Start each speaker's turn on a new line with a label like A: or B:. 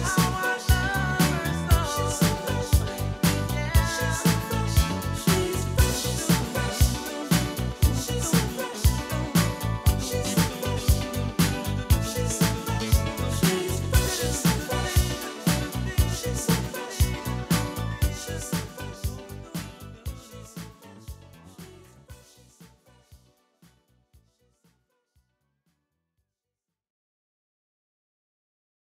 A: how I